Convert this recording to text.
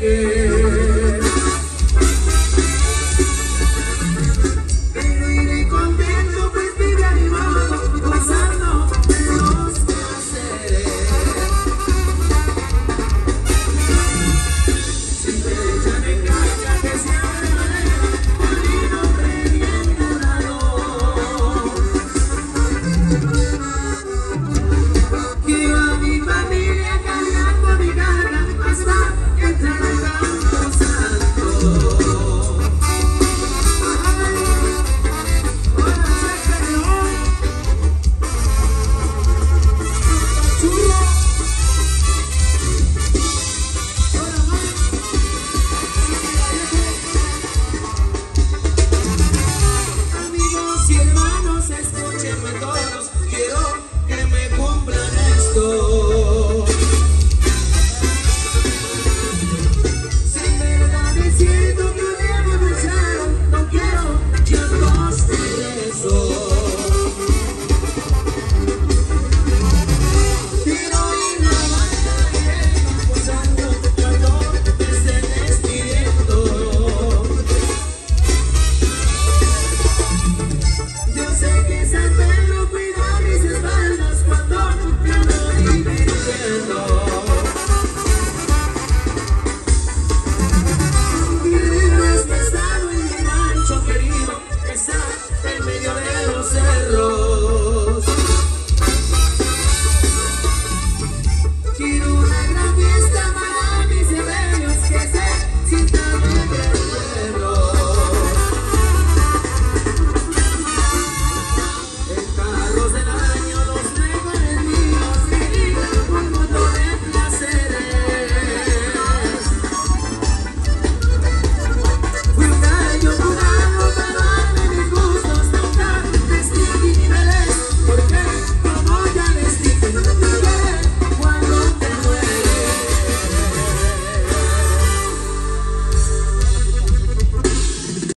yeah.